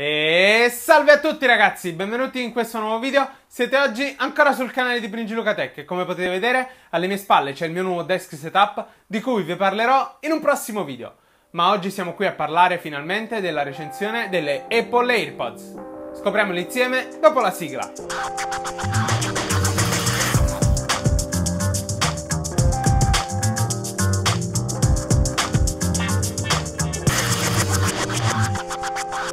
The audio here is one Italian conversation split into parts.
E salve a tutti ragazzi, benvenuti in questo nuovo video. Siete oggi ancora sul canale di Pringiluca Tech e come potete vedere alle mie spalle c'è il mio nuovo desk setup di cui vi parlerò in un prossimo video. Ma oggi siamo qui a parlare finalmente della recensione delle Apple AirPods. Scopriamolo insieme dopo la sigla.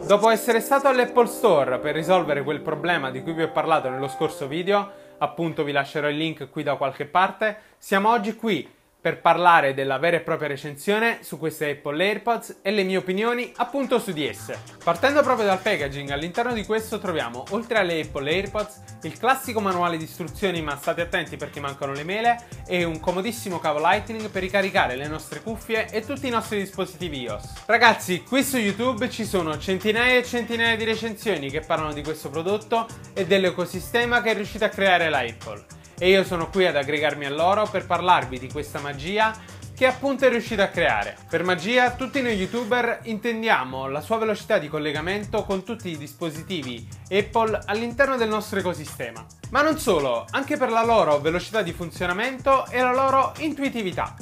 Dopo essere stato all'Apple Store per risolvere quel problema di cui vi ho parlato nello scorso video, appunto vi lascerò il link qui da qualche parte, siamo oggi qui per parlare della vera e propria recensione su queste Apple AirPods e le mie opinioni appunto su di esse. Partendo proprio dal packaging, all'interno di questo troviamo, oltre alle Apple AirPods, il classico manuale di istruzioni ma state attenti perché mancano le mele e un comodissimo cavo Lightning per ricaricare le nostre cuffie e tutti i nostri dispositivi iOS. Ragazzi, qui su YouTube ci sono centinaia e centinaia di recensioni che parlano di questo prodotto e dell'ecosistema che è riuscita a creare la Apple e io sono qui ad aggregarmi a loro per parlarvi di questa magia che appunto è riuscita a creare. Per magia tutti noi youtuber intendiamo la sua velocità di collegamento con tutti i dispositivi Apple all'interno del nostro ecosistema. Ma non solo, anche per la loro velocità di funzionamento e la loro intuitività.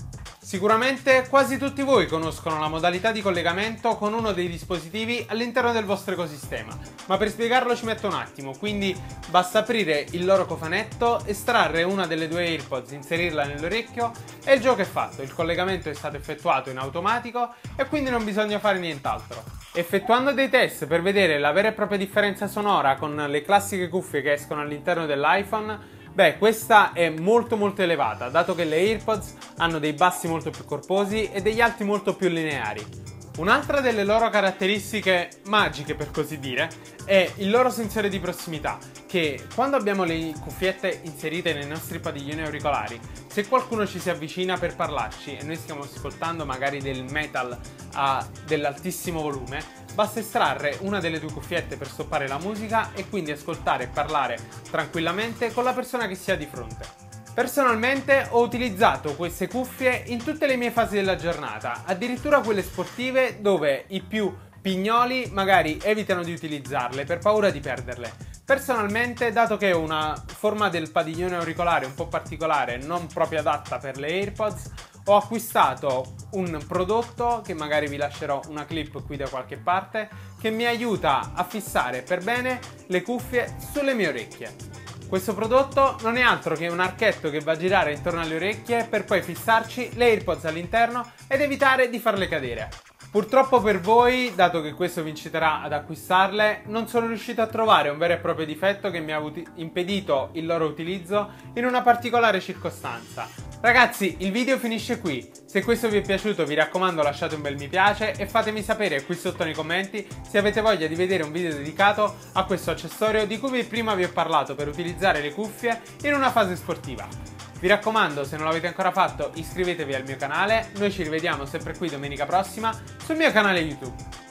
Sicuramente quasi tutti voi conoscono la modalità di collegamento con uno dei dispositivi all'interno del vostro ecosistema, ma per spiegarlo ci metto un attimo, quindi basta aprire il loro cofanetto, estrarre una delle due AirPods, inserirla nell'orecchio e il gioco è fatto, il collegamento è stato effettuato in automatico e quindi non bisogna fare nient'altro. Effettuando dei test per vedere la vera e propria differenza sonora con le classiche cuffie che escono all'interno dell'iPhone, Beh, questa è molto molto elevata, dato che le AirPods hanno dei bassi molto più corposi e degli alti molto più lineari. Un'altra delle loro caratteristiche magiche, per così dire, è il loro sensore di prossimità, che quando abbiamo le cuffiette inserite nei nostri padiglioni auricolari, se qualcuno ci si avvicina per parlarci e noi stiamo ascoltando magari del metal a dell'altissimo volume, basta estrarre una delle due cuffiette per stoppare la musica e quindi ascoltare e parlare tranquillamente con la persona che si ha di fronte. Personalmente ho utilizzato queste cuffie in tutte le mie fasi della giornata, addirittura quelle sportive dove i più pignoli magari evitano di utilizzarle per paura di perderle. Personalmente, dato che ho una forma del padiglione auricolare un po' particolare, non proprio adatta per le AirPods, ho acquistato un prodotto che magari vi lascerò una clip qui da qualche parte che mi aiuta a fissare per bene le cuffie sulle mie orecchie. Questo prodotto non è altro che un archetto che va a girare intorno alle orecchie per poi fissarci le AirPods all'interno ed evitare di farle cadere. Purtroppo per voi, dato che questo vi inciterà ad acquistarle, non sono riuscito a trovare un vero e proprio difetto che mi ha impedito il loro utilizzo in una particolare circostanza. Ragazzi, il video finisce qui. Se questo vi è piaciuto vi raccomando lasciate un bel mi piace e fatemi sapere qui sotto nei commenti se avete voglia di vedere un video dedicato a questo accessorio di cui prima vi ho parlato per utilizzare le cuffie in una fase sportiva. Vi raccomando, se non l'avete ancora fatto, iscrivetevi al mio canale. Noi ci rivediamo sempre qui domenica prossima sul mio canale YouTube.